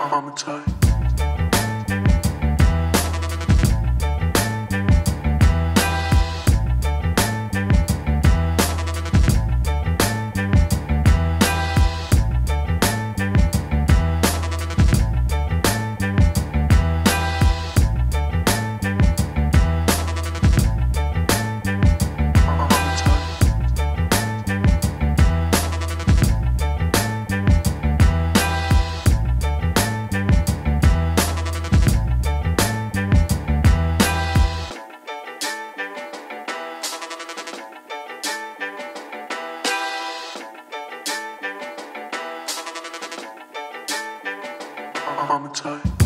armatite. I'm a time.